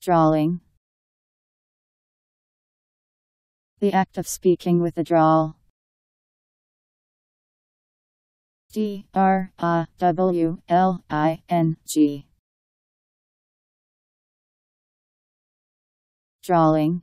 Drawling. The act of speaking with a drawl. D R A W L I N G. Drawling.